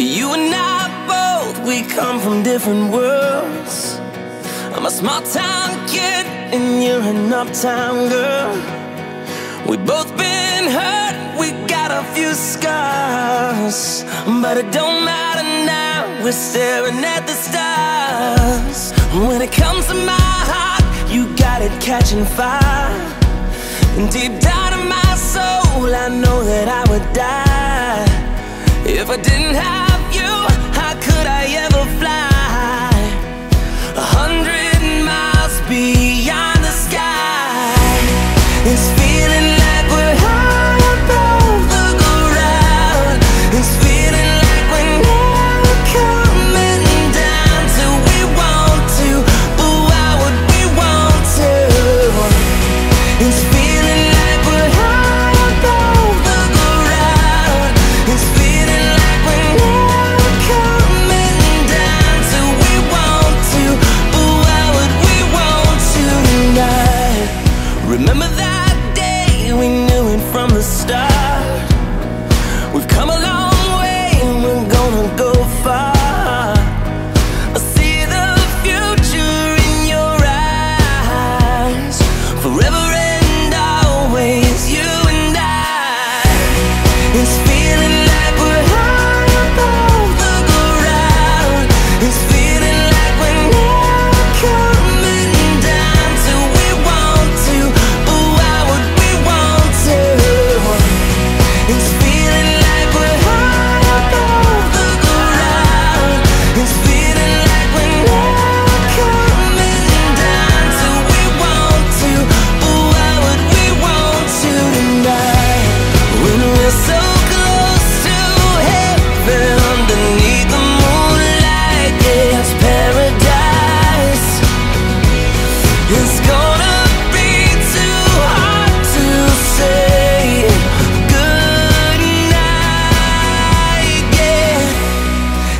You and I both, we come from different worlds. I'm a small town kid, and you're an uptown girl. We both been hurt, we got a few scars. But it don't matter now, we're staring at the stars. When it comes to my heart, you got it catching fire. And deep down in my soul, I know that I would die if I didn't have.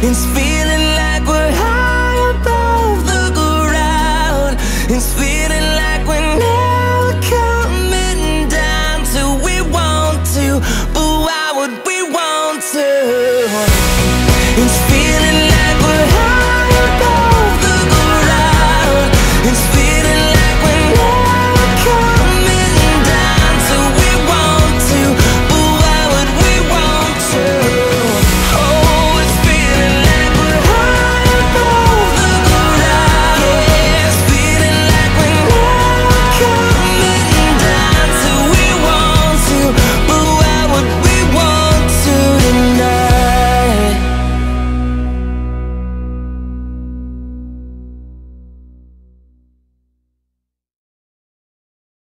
It's feeling like we're high above the ground. It's